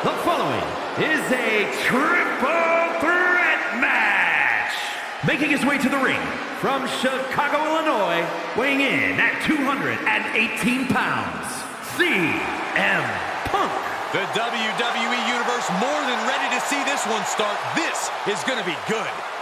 The following is a triple threat match. Making his way to the ring from Chicago, Illinois, weighing in at 218 pounds, CM Punk. The WWE Universe more than ready to see this one start. This is going to be good.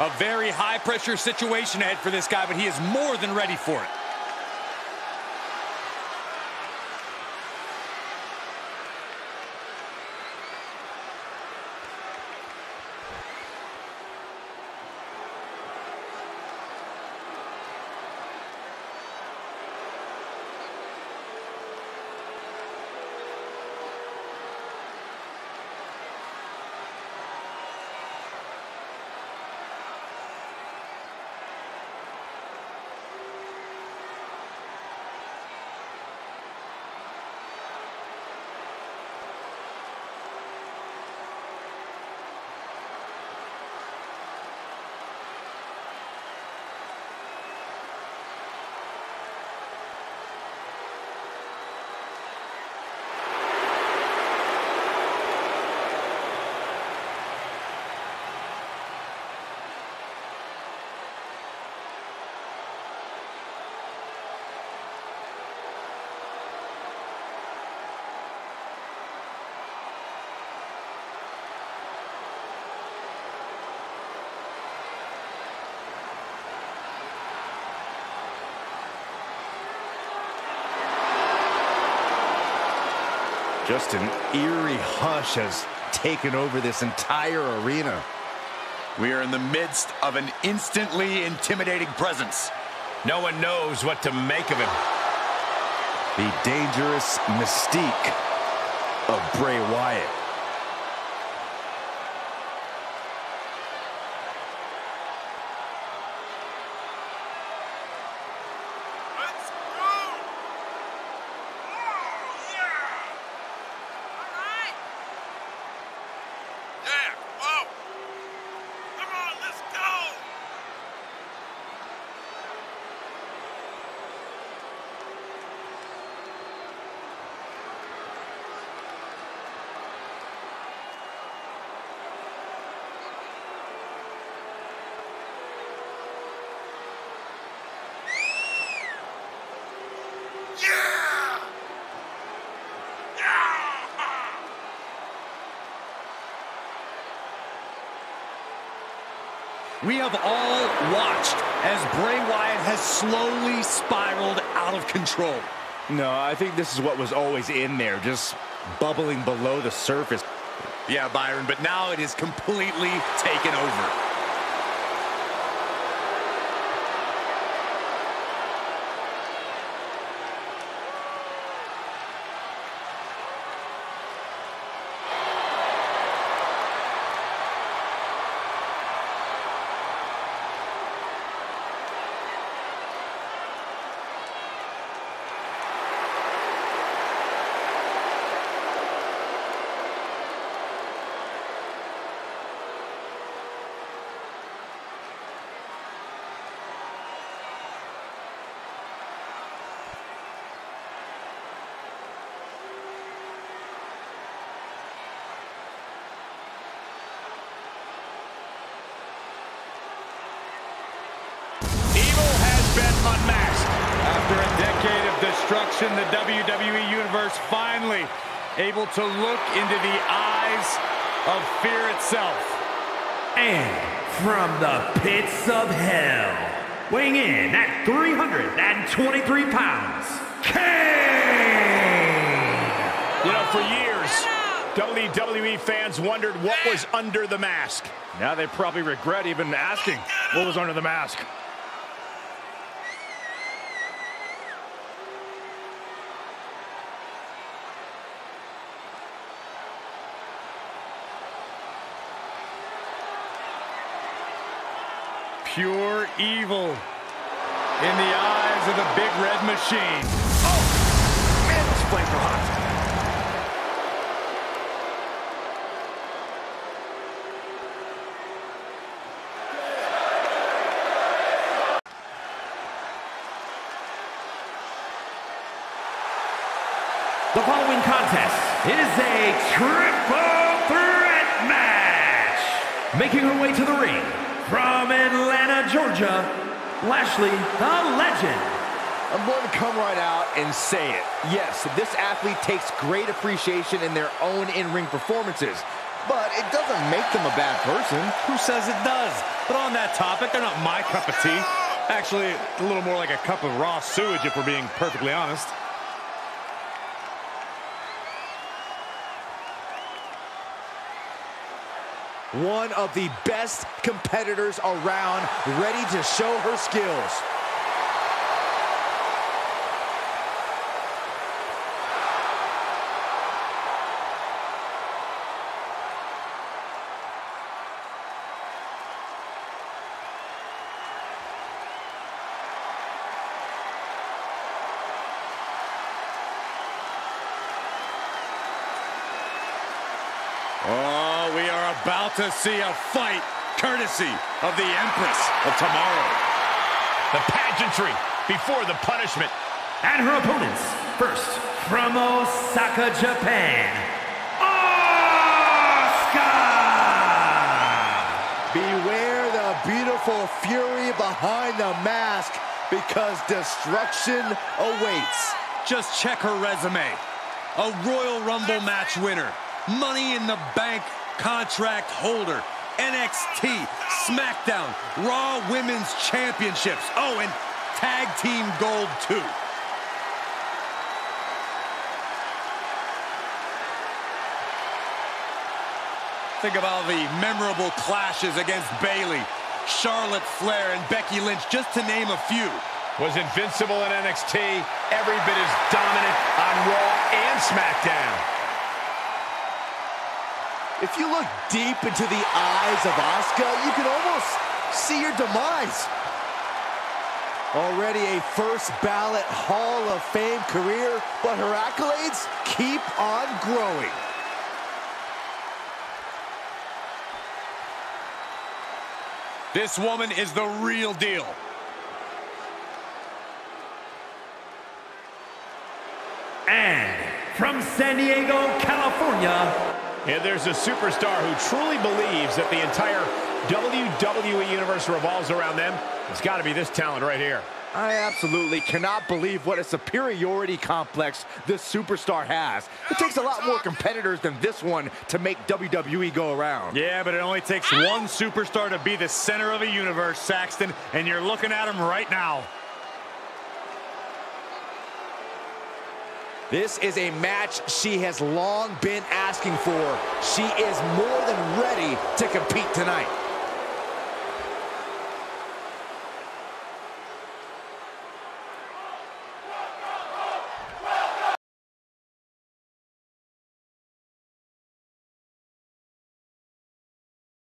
A very high-pressure situation ahead for this guy, but he is more than ready for it. Just an eerie hush has taken over this entire arena. We are in the midst of an instantly intimidating presence. No one knows what to make of him. The dangerous mystique of Bray Wyatt. We have all watched as Bray Wyatt has slowly spiraled out of control. No, I think this is what was always in there, just bubbling below the surface. Yeah, Byron, but now it is completely taken over. Evil has been unmasked. After a decade of destruction, the WWE Universe finally able to look into the eyes of fear itself. And from the pits of hell, weighing in at 323 pounds, Kane! You know, for years, WWE fans wondered what was under the mask. Now they probably regret even asking what was under the mask. Pure evil in the eyes of the big red machine. Oh, man, those flames are hot. The following contest is a triple threat match. Making her way to the ring from Atlanta, Georgia, Lashley the Legend. I'm going to come right out and say it. Yes, this athlete takes great appreciation in their own in-ring performances, but it doesn't make them a bad person. Who says it does? But on that topic, they're not my cup of tea. Actually, a little more like a cup of raw sewage, if we're being perfectly honest. One of the best competitors around, ready to show her skills. We are about to see a fight courtesy of the Empress of Tomorrow. The pageantry before the punishment. And her opponents, first from Osaka, Japan, Asuka! Beware the beautiful fury behind the mask because destruction awaits. Just check her resume. A Royal Rumble match winner, Money in the Bank contract holder, NXT, SmackDown, Raw Women's Championships. Oh, and Tag Team Gold, too. Think all the memorable clashes against Bayley, Charlotte Flair, and Becky Lynch, just to name a few. Was invincible in NXT, every bit as dominant on Raw and SmackDown. If you look deep into the eyes of Asuka, you can almost see your demise. Already a first ballot Hall of Fame career, but her accolades keep on growing. This woman is the real deal. And from San Diego, California, And there's a superstar who truly believes that the entire WWE Universe revolves around them. It's got to be this talent right here. I absolutely cannot believe what a superiority complex this superstar has. It takes a lot more competitors than this one to make WWE go around. Yeah, but it only takes one superstar to be the center of a universe, Saxton, and you're looking at him right now. This is a match she has long been asking for. She is more than ready to compete tonight.